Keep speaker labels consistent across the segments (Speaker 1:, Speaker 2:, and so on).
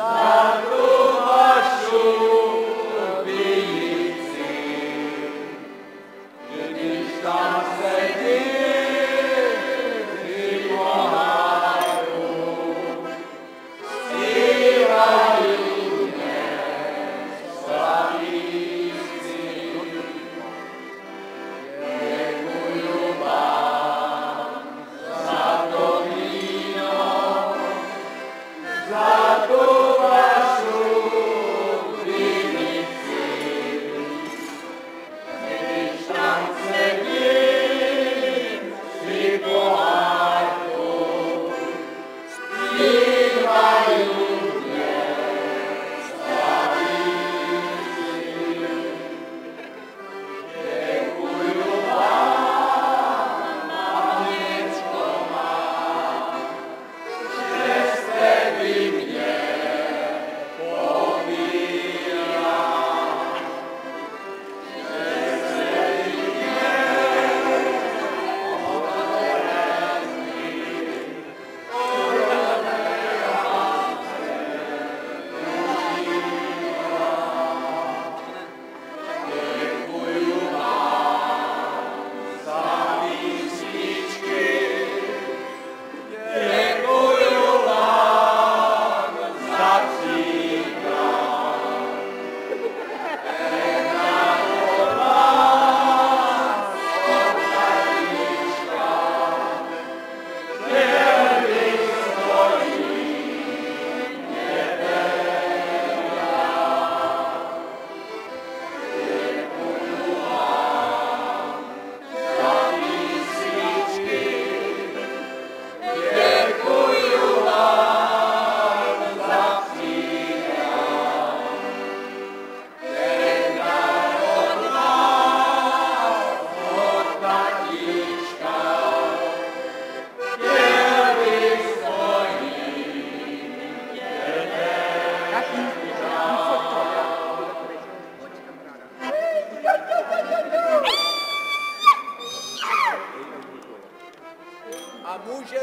Speaker 1: 감사합니다.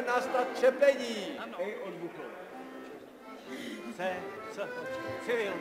Speaker 1: nastat
Speaker 2: čepení. Ano. I odbuchlo. C, C, civil.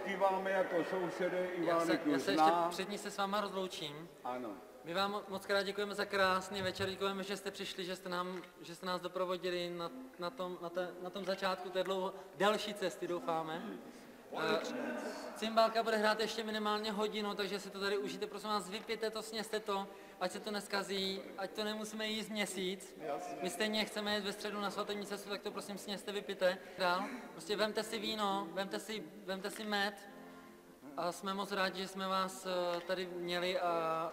Speaker 2: Zpíváme jako sousedé.
Speaker 1: Já
Speaker 2: Ivánek
Speaker 1: se, já se ještě před ní se s váma rozloučím.
Speaker 2: Ano.
Speaker 1: My vám moc krát děkujeme za krásný večer, děkujeme, že jste přišli, že jste, nám, že jste nás doprovodili na, na, tom, na, té, na tom začátku té dlouho, delší cesty, doufáme. Eh, Cymbálka bude hrát ještě minimálně hodinu, takže si to tady užijte, prosím vás, vypijte to, sněste to, ať se to neskazí, ať to nemusíme jíst měsíc. My stejně chceme jít ve středu na svatební cestu, tak to prosím sněste, vypijte. Dál, prostě vemte si víno, vemte si, vemte si med, a jsme moc rádi, že jsme vás eh, tady měli a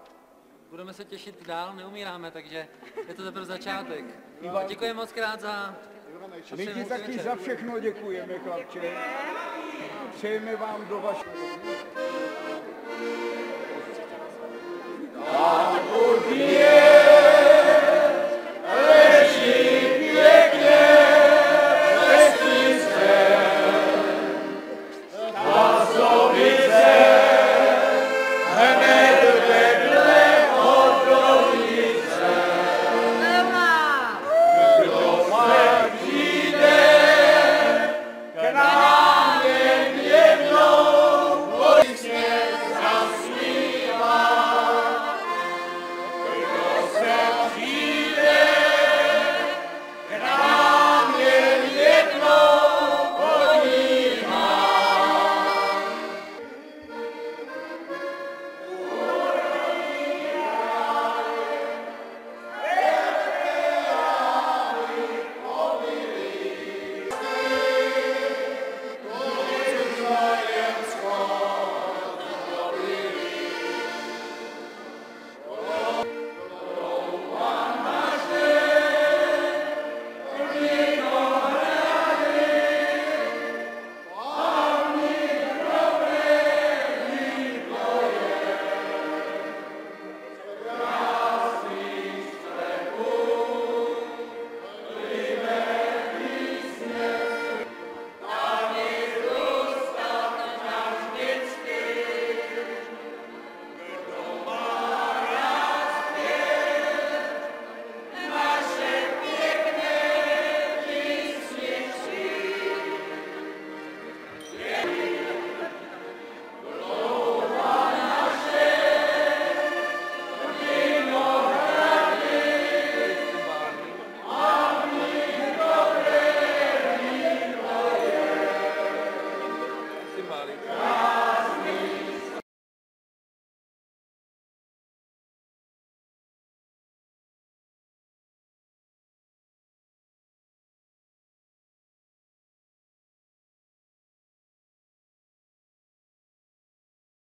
Speaker 1: budeme se těšit dál, neumíráme, takže je to teprve začátek. A děkuji moc krát za...
Speaker 2: My ti taky za všechno děkujeme, chlapče. Přejeme vám do vašeho. Tak everybody.